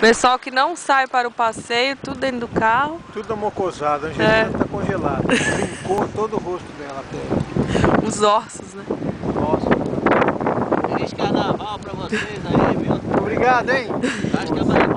Pessoal que não sai para o passeio, tudo dentro do carro. Tudo amocosado, a Angelina É. está congelada. Brincou todo o rosto dela até. Os ossos, né? Ossos. Feliz carnaval para vocês aí, viu? Obrigado, hein? Acho que é mais...